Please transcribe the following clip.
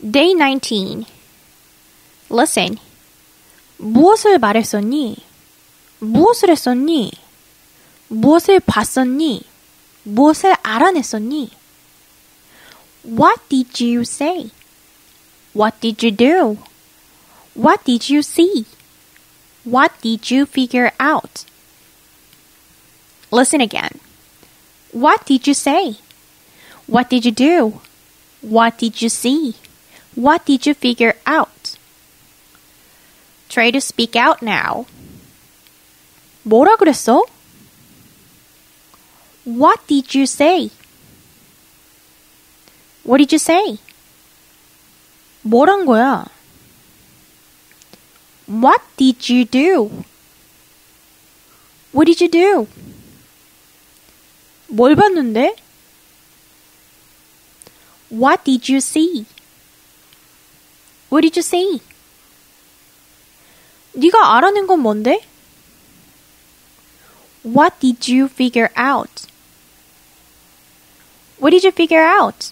Day 19. Listen. 무엇을 말했었니? 무엇을 했었니? 무엇을 봤었니? 무엇을 알아냈었니? What did you say? What did you do? What did you see? What did you figure out? Listen again. What did you say? What did you do? What did you see? What did you figure out? Try to speak out now. 뭐라 그랬어? What did you say? What did you say? 뭐란 거야? What did you do? What did you do? 뭘 봤는데? What did you see? What did you see? 네가 알아낸 건 뭔데? What did you figure out? What did you figure out?